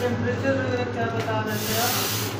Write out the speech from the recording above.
Temperature क्या बता रहे थे आप?